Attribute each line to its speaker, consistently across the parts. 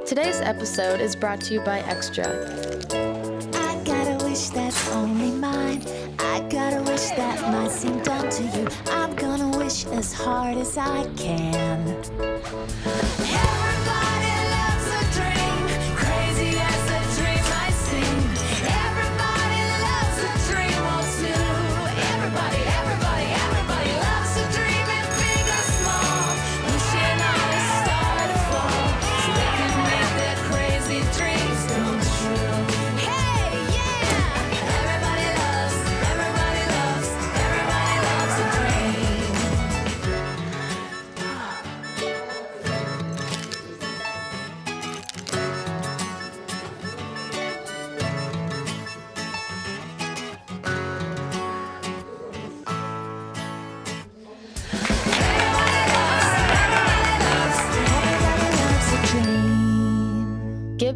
Speaker 1: Today's episode is brought to you by Extra.
Speaker 2: I got a wish that's only mine. I got a wish that might seem dumb to you. I'm gonna wish as hard as I can. Everybody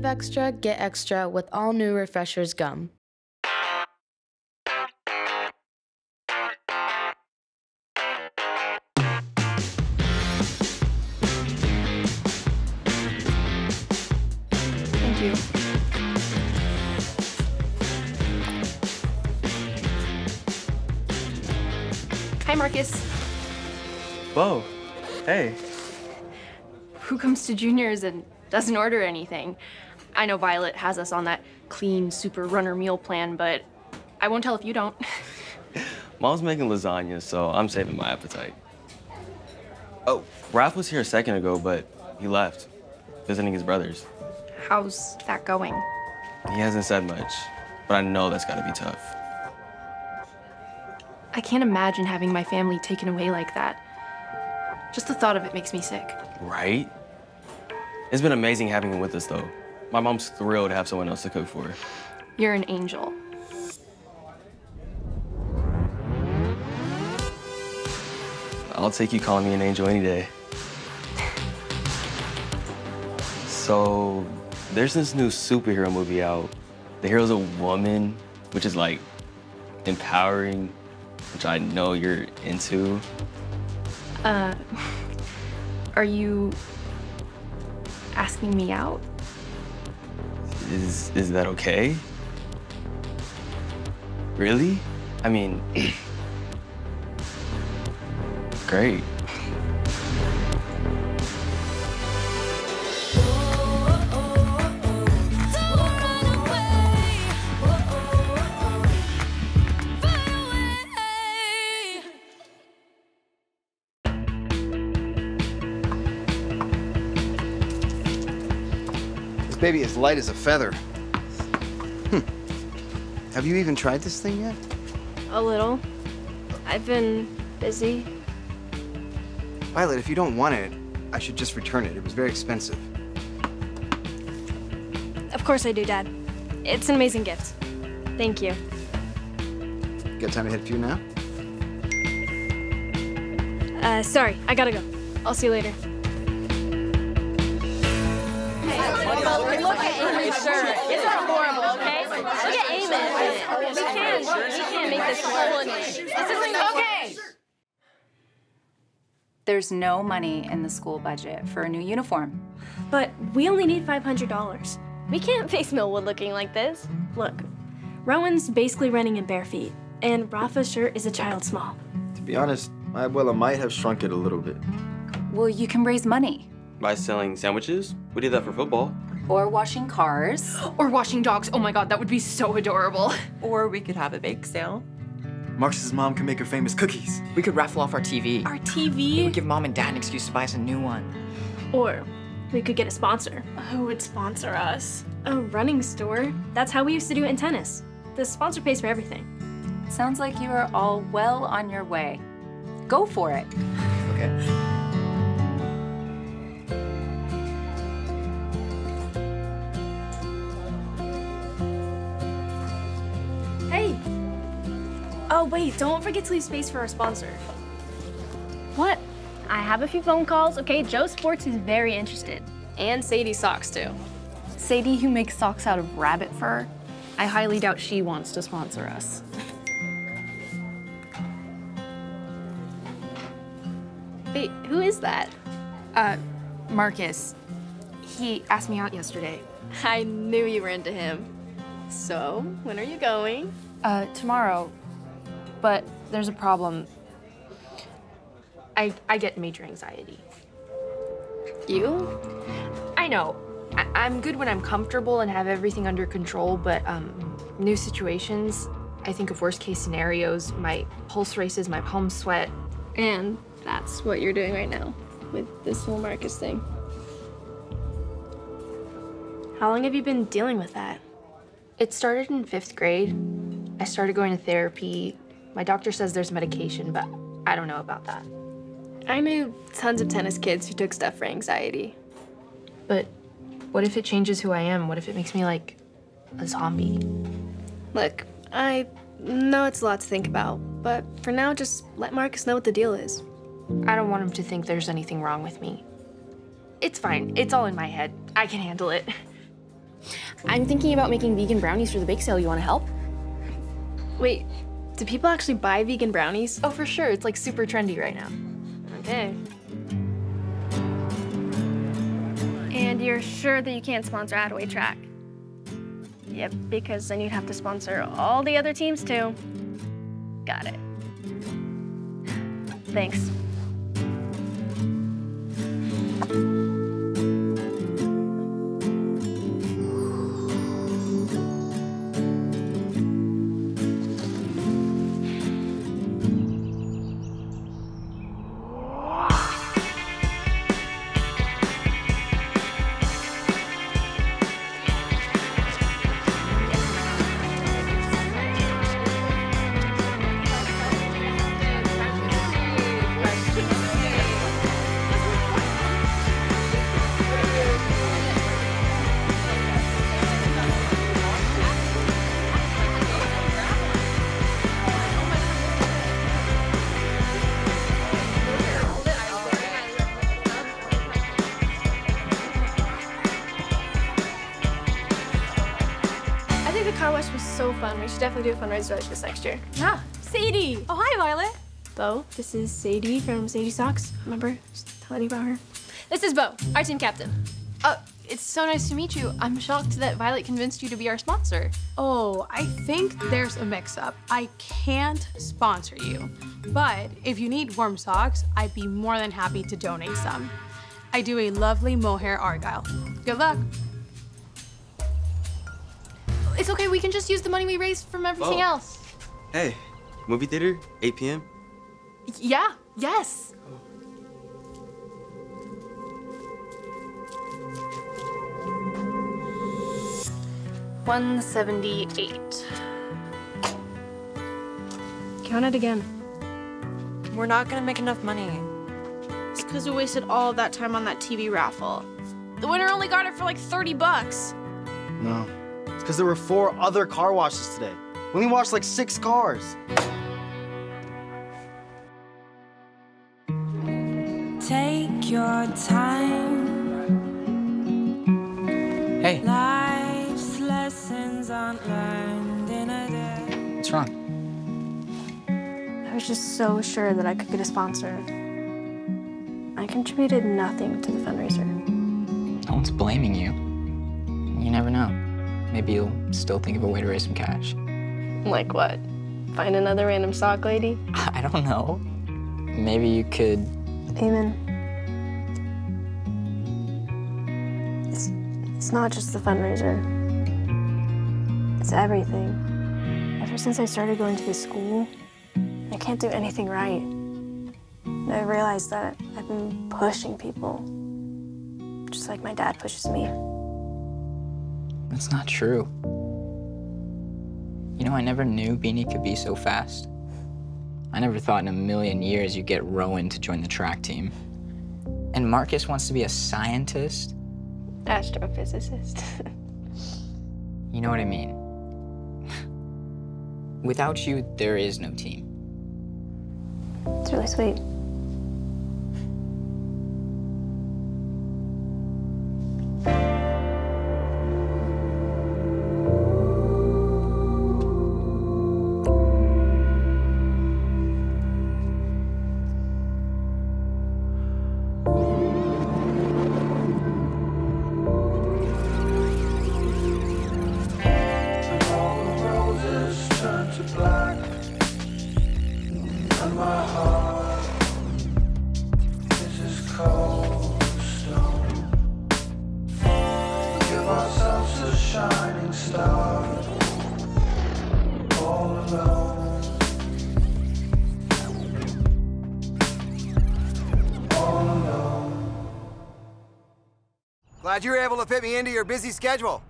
Speaker 1: Extra, get extra with all new Refreshers gum.
Speaker 3: Thank you. Hi, Marcus.
Speaker 4: Whoa. Hey.
Speaker 3: Who comes to juniors and doesn't order anything? I know Violet has us on that clean super runner meal plan, but I won't tell if you don't.
Speaker 4: Mom's making lasagna, so I'm saving my appetite. Oh, Rafa was here a second ago, but he left, visiting his brothers.
Speaker 3: How's that going?
Speaker 4: He hasn't said much, but I know that's gotta be tough.
Speaker 3: I can't imagine having my family taken away like that. Just the thought of it makes me sick.
Speaker 4: Right? It's been amazing having him with us, though. My mom's thrilled to have someone else to cook for her.
Speaker 3: You're an angel.
Speaker 4: I'll take you calling me an angel any day. So, there's this new superhero movie out. The hero's a woman, which is like empowering, which I know you're into.
Speaker 3: Uh, are you asking me out?
Speaker 4: Is is that okay? Really? I mean, great.
Speaker 5: Baby is light as a feather. Hmm. Have you even tried this thing yet?
Speaker 6: A little. I've been busy.
Speaker 5: Violet, if you don't want it, I should just return it. It was very expensive.
Speaker 6: Of course I do, Dad. It's an amazing gift. Thank you.
Speaker 5: Got time to hit a few now?
Speaker 6: Uh, sorry, I gotta go. I'll see you later.
Speaker 7: It's not horrible, okay? Look at Amos. We can, we can make this whole This isn't okay.
Speaker 8: There's no money in the school budget for a new uniform.
Speaker 6: But we only need $500.
Speaker 7: We can't face Millwood looking like this.
Speaker 6: Look, Rowan's basically running in bare feet, and Rafa's shirt is a child small.
Speaker 9: To be honest, my abuela might have shrunk it a little bit.
Speaker 8: Well, you can raise money.
Speaker 4: By selling sandwiches? We did that for football.
Speaker 8: Or washing cars.
Speaker 3: Or washing dogs. Oh my god, that would be so adorable.
Speaker 10: Or we could have a bake sale.
Speaker 9: Marcus's mom can make her famous cookies.
Speaker 10: We could raffle off our TV.
Speaker 6: Our TV?
Speaker 10: We
Speaker 6: TV?
Speaker 10: give mom and dad an excuse to buy us a new one.
Speaker 6: Or we could get a sponsor.
Speaker 7: Who would sponsor us?
Speaker 6: A running store. That's how we used to do it in tennis. The sponsor pays for everything.
Speaker 8: Sounds like you are all well on your way. Go for it.
Speaker 10: Okay.
Speaker 6: Oh, wait, don't forget to leave space for our sponsor.
Speaker 7: What? I have a few phone calls. Okay, Joe Sports is very interested. And Sadie Socks, too.
Speaker 3: Sadie, who makes socks out of rabbit fur, I highly doubt she wants to sponsor us.
Speaker 7: Wait, who is that?
Speaker 3: Uh, Marcus. He asked me out yesterday.
Speaker 6: I knew you were into him. So, when are you going?
Speaker 3: Uh, tomorrow. But there's a problem. I, I get major anxiety.
Speaker 6: You?
Speaker 3: I know. I, I'm good when I'm comfortable and have everything under control, but um, new situations, I think of worst case scenarios. My pulse races, my palms sweat.
Speaker 6: And that's what you're doing right now with this whole Marcus thing. How long have you been dealing with that?
Speaker 3: It started in fifth grade. I started going to therapy. My doctor says there's medication, but I don't know about that.
Speaker 6: I knew tons of tennis kids who took stuff for anxiety.
Speaker 3: But what if it changes who I am? What if it makes me like a zombie?
Speaker 6: Look, I know it's a lot to think about, but for now, just let Marcus know what the deal is.
Speaker 3: I don't want him to think there's anything wrong with me. It's fine. It's all in my head. I can handle it.
Speaker 6: I'm thinking about making vegan brownies for the bake sale. You want to help? Wait, do people actually buy vegan brownies?
Speaker 3: Oh, for sure. It's like super trendy right now.
Speaker 6: Okay. And you're sure that you can't sponsor Attaway Track? Yep, because then you'd have to sponsor all the other teams too. Got it. Thanks. So fun. We should definitely do a fundraiser like this next year.
Speaker 11: Yeah, Sadie. Oh, hi, Violet.
Speaker 6: Bo, this is Sadie from Sadie Socks. Remember? Just telling you about her.
Speaker 11: This is Bo, our team captain. Uh, it's so nice to meet you. I'm shocked that Violet convinced you to be our sponsor.
Speaker 12: Oh, I think there's a mix-up. I can't sponsor you, but if you need warm socks, I'd be more than happy to donate some. I do a lovely mohair argyle. Good luck.
Speaker 11: It's okay, we can just use the money we raised from everything
Speaker 4: Oh.
Speaker 11: else.
Speaker 4: Hey, movie theater, 8 p.m.
Speaker 11: Yeah, yes.
Speaker 3: One seventy-eight.
Speaker 6: Count it again.
Speaker 10: We're not gonna make enough money.
Speaker 6: It's because we wasted all of that time on that TV raffle. The winner only got it for like 30 bucks.
Speaker 9: No. It's because there were four other car washes today. We only washed like six cars.
Speaker 2: Take your time.
Speaker 13: Hey,
Speaker 2: Life's lessons aren't learned in a day.
Speaker 13: what's wrong?
Speaker 6: I was just so sure that I could get a sponsor. I contributed nothing to the fundraiser.
Speaker 13: No one's blaming you. You never know. Maybe you'll still think of a way to raise some cash.
Speaker 6: Like what? Find another random sock lady?
Speaker 13: I don't know. Maybe you could.
Speaker 6: Amen. It's, it's not just the fundraiser. It's everything. Ever since I started going to this school, I can't do anything right. And I realized that I've been pushing people, just like my dad pushes me.
Speaker 13: That's not true. You know, I never knew Beanie could be so fast. I never thought in a million years you'd get Rowan to join the track team. And Marcus wants to be a scientist.
Speaker 6: Astrophysicist.
Speaker 13: You know what I mean? Without you, there is no team.
Speaker 6: it's really sweet.
Speaker 14: Glad you were able to fit me into your busy schedule.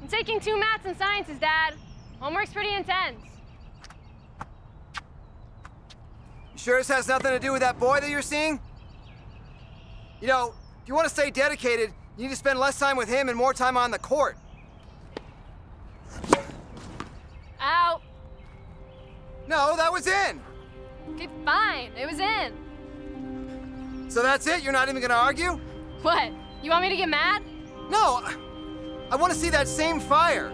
Speaker 7: I'm taking two maths and sciences, Dad. Homework's pretty intense.
Speaker 14: You sure this has nothing to do with that boy that you're seeing? You know, if you want to stay dedicated, you need to spend less time with him and more time on the court.
Speaker 7: Out.
Speaker 14: No, that was in.
Speaker 7: Okay, fine. It was in.
Speaker 14: So that's it? You're not even gonna argue?
Speaker 7: What? You want me to get mad?
Speaker 14: No, I want to see that same fire.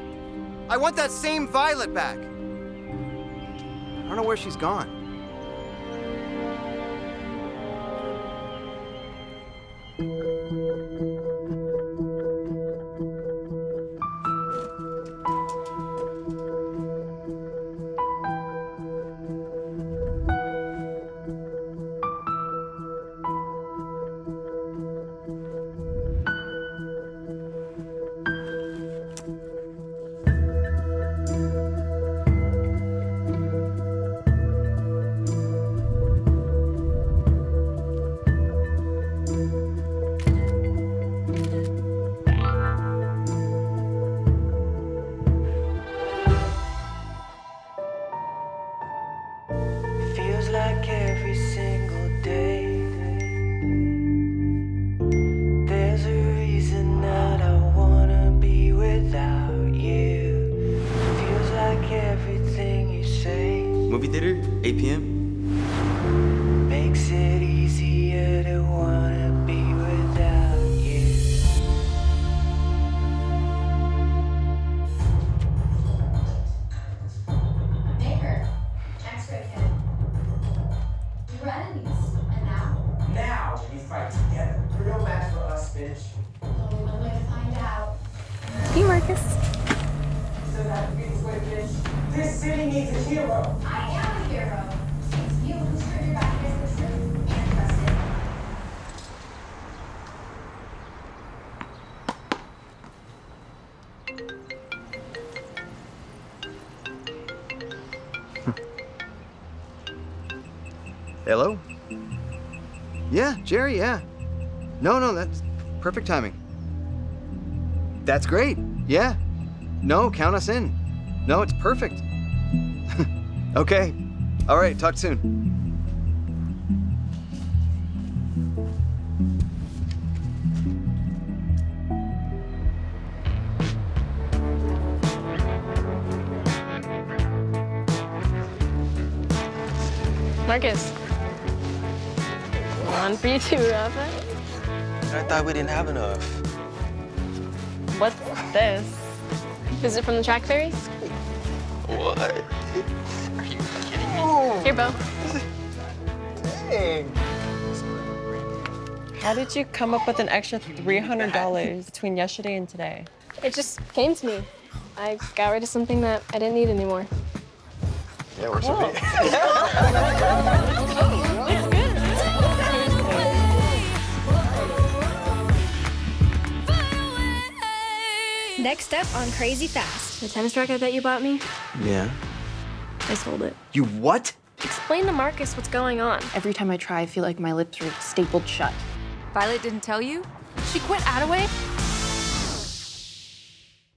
Speaker 14: I want that same Violet back. I don't know where she's gone.
Speaker 4: Movie theater, 8 p.m.
Speaker 2: makes it easier to wanna be without you.
Speaker 15: Baker, X-ray kid. We were enemies, and now?
Speaker 16: Now we fight together. Real match for us, bitch.
Speaker 15: Only one way to find out.
Speaker 6: Hey, Marcus.
Speaker 16: So that means bitch. This city needs a hero.
Speaker 15: I
Speaker 5: Hello? Yeah, Jerry, yeah. No, no, that's perfect timing. That's great. Yeah. No, count us in. No, it's perfect. okay. All right, talk soon.
Speaker 11: Marcus. One for you too, Rafa.
Speaker 4: I thought we didn't have enough.
Speaker 11: What's this? Visit from the track fairies?
Speaker 4: What?
Speaker 11: Here, Bo.
Speaker 10: Dang. How did you come up with an extra $300 between yesterday and today?
Speaker 6: It just came to me. I got rid of something that I didn't need anymore.
Speaker 9: Yeah, works
Speaker 10: Cool.
Speaker 9: with me.
Speaker 17: Next up on Crazy Fast.
Speaker 6: The tennis racket that you bought me,
Speaker 5: Yeah.
Speaker 6: I sold it.
Speaker 5: You what?
Speaker 6: Explain to Marcus what's going on.
Speaker 3: Every time I try, I feel like my lips are stapled shut.
Speaker 8: Violet didn't tell you?
Speaker 11: She quit Attaway?